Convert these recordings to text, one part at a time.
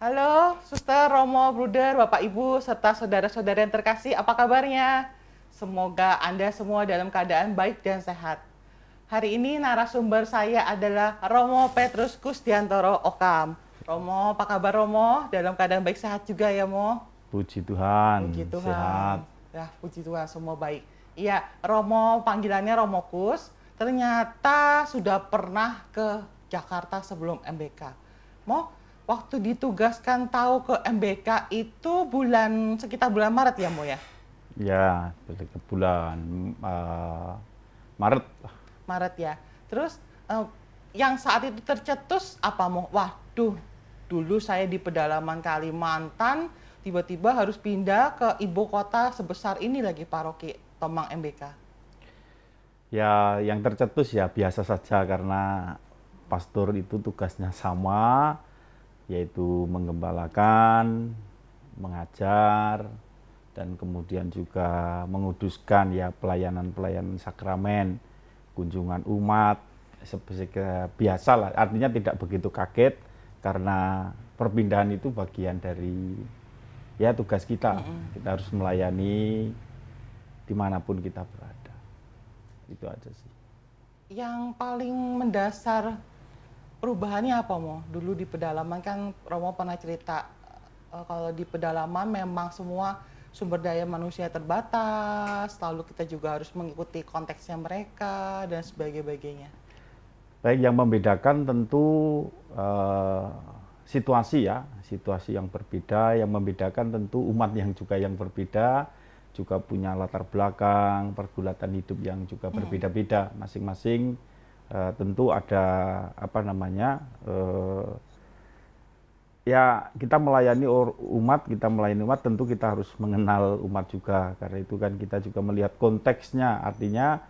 Halo, Suster, Romo, Bruder, Bapak Ibu, serta saudara-saudara yang terkasih, apa kabarnya? Semoga Anda semua dalam keadaan baik dan sehat. Hari ini narasumber saya adalah Romo Petrus Kusdiantoro Okam. Romo, apa kabar Romo? Dalam keadaan baik sehat juga ya, Mo? Puji Tuhan, Puji Tuhan. sehat. Ya, puji Tuhan, semua baik. Iya, Romo, panggilannya Romo Kus, ternyata sudah pernah ke Jakarta sebelum MBK. Mo, waktu ditugaskan tahu ke MBK itu bulan sekitar bulan Maret ya, Mo ya? Ya, ke bulan eh, Maret. Maret ya. Terus eh, yang saat itu tercetus apa Mo? Waduh, dulu saya di pedalaman Kalimantan, tiba-tiba harus pindah ke ibu kota sebesar ini lagi paroki Tomang MBK. Ya, yang tercetus ya biasa saja karena pastor itu tugasnya sama, yaitu menggembalakan, mengajar, dan kemudian juga menguduskan ya pelayanan-pelayanan sakramen, kunjungan umat, biasa lah. Artinya tidak begitu kaget karena perpindahan itu bagian dari ya tugas kita. Kita harus melayani di mana pun kita berada. Itu aja sih. Yang paling mendasar perubahannya apa mo? Dulu di pedalaman kan Romo pernah cerita uh, kalau di pedalaman memang semua sumber daya manusia terbatas, lalu kita juga harus mengikuti konteksnya mereka dan sebagainya. Baik, yang membedakan tentu uh, situasi ya, situasi yang berbeda, yang membedakan tentu umat yang juga yang berbeda, juga punya latar belakang, pergulatan hidup yang juga berbeda-beda, masing-masing tentu ada apa namanya uh, ya kita melayani umat, kita melayani umat tentu kita harus mengenal umat juga. Karena itu kan kita juga melihat konteksnya. Artinya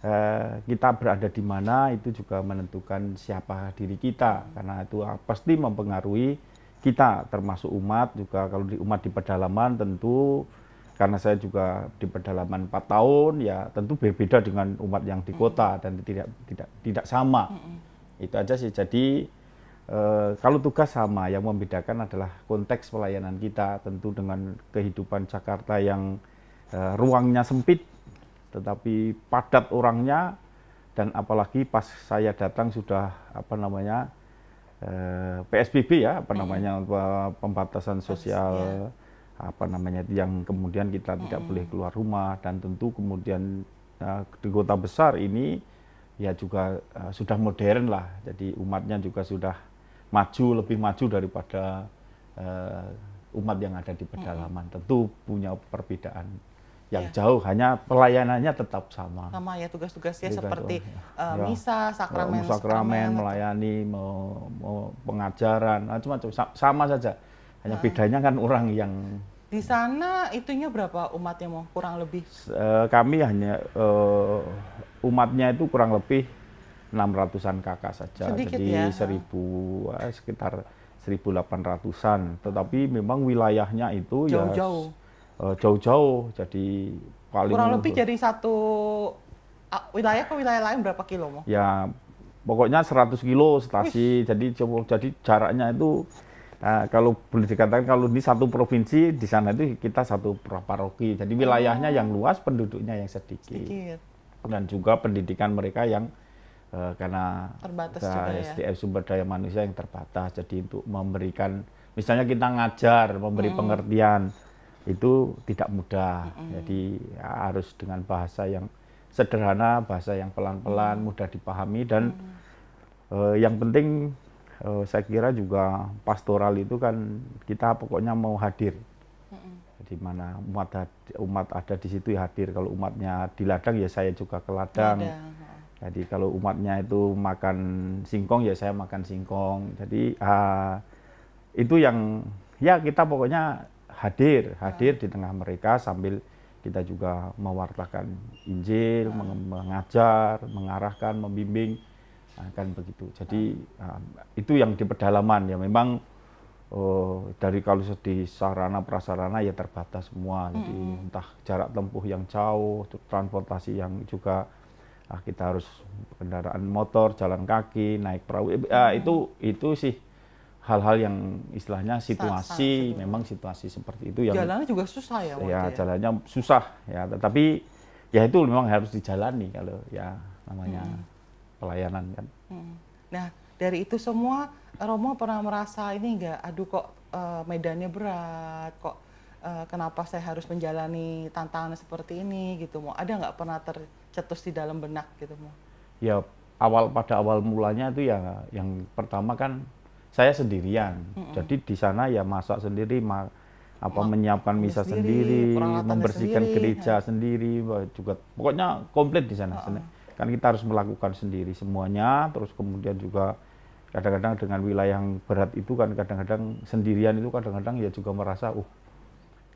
eh, kita berada di mana itu juga menentukan siapa diri kita. Karena itu pasti mempengaruhi kita termasuk umat juga. Kalau di umat di pedalaman tentu karena saya juga di pedalaman 4 tahun ya tentu berbeda dengan umat yang di kota dan tidak tidak tidak sama. Itu aja sih. Jadi Eh, kalau tugas sama, yang membedakan adalah konteks pelayanan kita, tentu dengan kehidupan Jakarta yang uh, ruangnya sempit, tetapi padat orangnya, dan apalagi pas saya datang sudah apa namanya uh, eh, PSBB ya, apa namanya hmm. pembatasan sosial, ya. Apa namanya yang kemudian kita hmm. tidak boleh keluar rumah, dan tentu kemudian uh, di kota besar ini ya juga uh, sudah modern lah, jadi umatnya juga sudah maju lebih maju daripada uh, umat yang ada di pedalaman. Hmm. Tentu punya perbedaan yang ya. jauh, hanya pelayanannya tetap sama. Sama ya tugas-tugasnya Tugas, seperti uh, ya. misa, sakramen, sakramen, sakramen melayani, mau, mau pengajaran, macam-macam sama saja. Hanya uh. bedanya kan orang yang di sana itunya berapa umatnya mau kurang lebih? Uh, kami hanya uh, umatnya itu kurang lebih 600-an kakak saja. Sedikit Jadi ya. 1000 eh, sekitar 1800-an. Tetapi memang wilayahnya itu ya jauh-jauh. ya jauh-jauh. Jadi paling kurang lebih jadi satu wilayah ke wilayah lain berapa kilo mau? Ya pokoknya 100 kilo stasi. Wih. Jadi jadi jaraknya itu Nah, kalau boleh dikatakan kalau ini satu provinsi di sana itu kita satu paroki. Jadi wilayahnya oh. yang luas, penduduknya yang sedikit. sedikit. Dan juga pendidikan mereka yang uh, karena terbatas juga SDM ya? sumber daya manusia yang terbatas. Jadi untuk memberikan, misalnya kita ngajar, memberi hmm. pengertian itu tidak mudah. Hmm. Jadi ya, harus dengan bahasa yang sederhana, bahasa yang pelan-pelan, hmm. mudah dipahami dan hmm. uh, yang penting uh, saya kira juga pastoral itu kan kita pokoknya mau hadir. di mana umat umat ada di situ ya hadir. Kalau umatnya di ladang ya saya juga ke ladang. ladang jadi kalau umatnya itu makan singkong ya saya makan singkong. Jadi uh, itu yang ya kita pokoknya hadir, hadir di tengah mereka sambil kita juga mewartakan Injil, mengajar, mengarahkan, membimbing, akan begitu. Jadi uh, itu yang di pedalaman ya memang uh, dari kalau di sarana prasarana ya terbatas semua. Jadi entah jarak tempuh yang jauh, transportasi yang juga ah, kita harus kendaraan motor, jalan kaki, naik perahu. Ya, itu itu sih hal-hal yang istilahnya situasi, Saat-saat memang situasi seperti itu yang Jalannya juga susah ya, ya ya. jalannya susah ya tetapi ya itu memang harus dijalani kalau ya namanya pelayanan kan. Hmm. Nah, dari itu semua Romo pernah merasa ini enggak, aduh kok eh, medannya berat, kok eh, kenapa saya harus menjalani tantangan seperti ini? Gitu mau ada nggak pernah tercetus di dalam benak gitu mau ya awal pada awal mulanya itu ya yang pertama kan saya sendirian. Jadi di sana ya masak sendiri ma- apa Ma- menyiapkan misa sendiri, sendiri, membersihkan sendiri, gereja sendiri wah, juga pokoknya komplit di sana kan kita harus melakukan sendiri semuanya terus kemudian juga kadang-kadang dengan wilayah yang berat itu kan kadang-kadang sendirian itu kadang-kadang ya juga merasa uh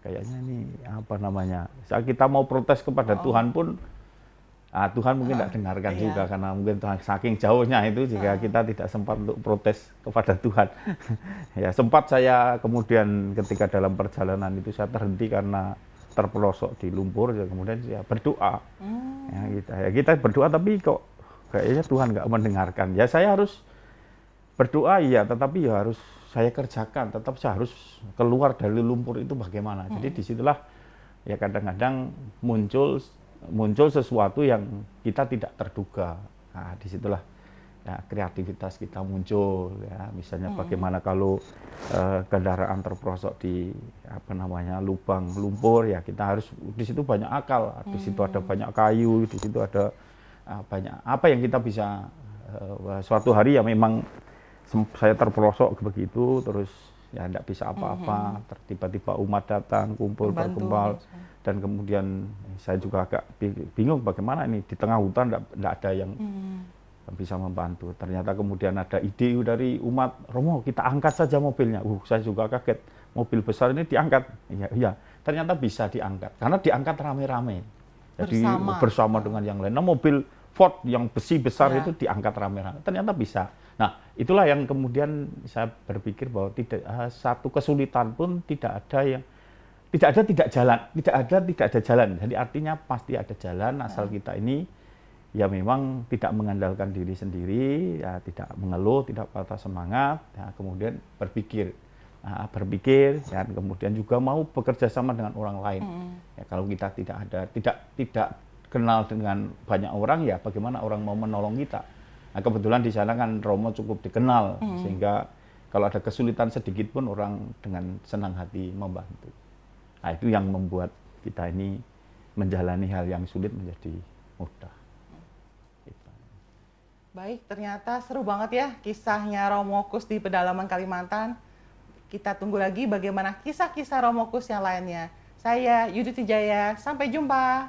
kayaknya ini apa namanya? Saat kita mau protes kepada Tuhan pun ah, Tuhan mungkin tidak dengarkan iya. juga karena mungkin Tuhan saking jauhnya itu jika kita tidak sempat untuk protes kepada Tuhan. Ya sempat saya kemudian ketika dalam perjalanan itu saya terhenti karena terpelosok di lumpur ya kemudian saya berdoa. Hmm. ya kita ya kita berdoa tapi kok kayaknya Tuhan nggak mendengarkan. Ya saya harus berdoa iya tetapi ya harus saya kerjakan. Tetap saya harus keluar dari lumpur itu bagaimana. Jadi di situlah ya kadang-kadang muncul muncul sesuatu yang kita tidak terduga. Nah di situlah ya kreativitas kita muncul ya. Misalnya bagaimana kalau eh, kendaraan terperosok di apa namanya lubang lumpur ya kita harus di situ banyak akal. Di situ ada banyak kayu di situ ada ah, banyak apa yang kita bisa eh, suatu hari ya memang saya terperosok begitu terus ya tidak bisa apa-apa ter- tiba-tiba umat datang kumpul Membantu, berkumpul langsung. dan kemudian saya juga agak bi- bingung bagaimana ini di tengah hutan tidak ada yang Hmm. Bisa membantu. Ternyata kemudian ada ide dari umat, Romo kita angkat saja mobilnya. Uh, saya juga kaget, mobil besar ini diangkat. Iya, iya. Ternyata bisa diangkat, karena diangkat rame-rame. Jadi Bersama. bersama dengan yang lain. Nah, mobil Ford yang besi besar Ya. itu diangkat rame-rame. Ternyata bisa. Nah, itulah yang kemudian saya berpikir bahwa tidak ah, satu kesulitan pun tidak ada yang tidak ada tidak jalan, tidak ada tidak ada jalan. Jadi artinya pasti ada jalan asal kita ini ya memang tidak mengandalkan diri sendiri, ya tidak mengeluh, tidak patah semangat, ya kemudian berpikir, Nah, berpikir, dan kemudian juga mau bekerja sama dengan orang lain. Ya, kalau kita tidak ada, tidak tidak kenal dengan banyak orang, ya bagaimana orang mau menolong kita? Nah, kebetulan di sana kan Romo cukup dikenal, sehingga kalau ada kesulitan sedikit pun orang dengan senang hati membantu. Nah, itu yang membuat kita ini menjalani hal yang sulit menjadi mudah. Baik, ternyata seru banget ya kisahnya Romokus di pedalaman Kalimantan. Kita tunggu lagi bagaimana kisah-kisah Romokus yang lainnya. Saya Yudit Wijaya, sampai jumpa.